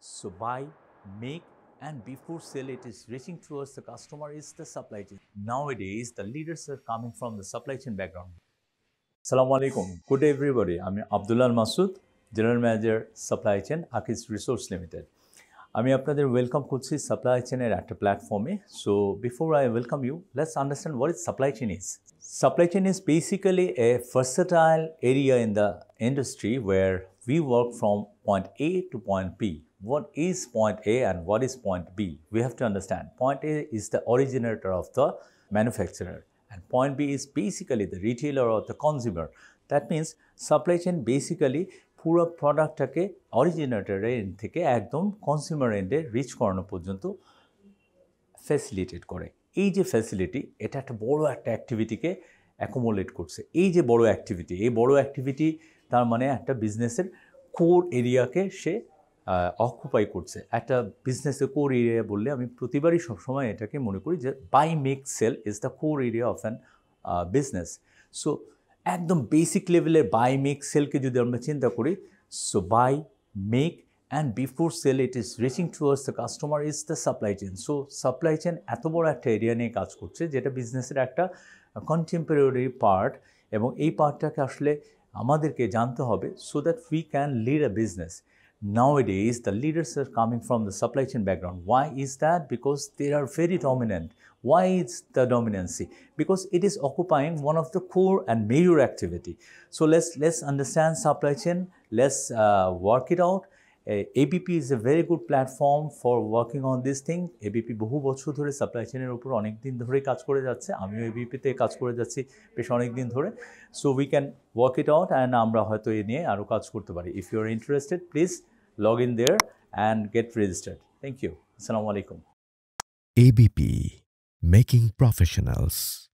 So buy, make, and before sell it is reaching towards the customer is the supply chain. Nowadays, the leaders are coming from the supply chain background. Assalamu alaikum. Good day, everybody. I'm Abdullah Masood, General Manager, Supply Chain, Akis Resource Limited. আমি আপনাদের welcome করছি supply চেনের একটা প্ল্যাটফর্মে so before I welcome you let's understand what is supply chain is supply chain is basically a versatile area in the industry where we work from point A to point B. What is point A and what is point B? We have to understand. Point A is the originator of the manufacturer and point B is basically the retailer or the consumer. That means supply chain basically পুরো প্রোডাক্টটাকে originator and থেকে একদম consumer এন্ডে rich করানো পর্যন্ত facilitate করে এই যে facility এটা একটা বড় একটা অ্যাক্টিভিটিকে অ্যাকোমোলেট করছে এই যে বড় অ্যাক্টিভিটি এই বড় অ্যাক্টিভিটি তার মানে একটা বিজনেসের কোর এরিয়াকে সে অকুপাই করছে। একটা বিজনেসের কোর এরিয়া বললে আমি প্রতিবারই সবসময় এটাকে মনে করি যে buy make sell is the core area of an business so একদম বেসিক লেভেলের বাই মেক সেলকে যদি আমরা চিন্তা করি so buy make and before sell it is reaching towards the customer is the supply chain so supply chain এত বড় একটা এরিয়া নিয়ে কাজ করছে যেটা বিজনেসের একটা কন্টেম্পোরারি পার্ট এবং এই পার্টটাকে আসলে আমাদেরকে জানতে হবে so that we can lead a business nowadays the leaders are coming from the supply chain background. Why is that? Because they are very dominant. Why is the dominancy? Because it is occupying one of the core and major activity. So let's let's understand supply chain. Let's uh, work it out uh, ABP is a very good platform for working on this thing ABP বহু বছর ধরে supply চেনের উপর অনেক দিন ধরে কাজ করে যাচ্ছে আমিও এবিপিতে কাজ করে যাচ্ছি বেশ অনেক দিন ধরে so we can work it out and আমরা হয়তো এ নিয়ে আরও কাজ করতে পারি if you are interested please log in there and get registered. Thank you. Assalamu alaikum. ABP Making Professionals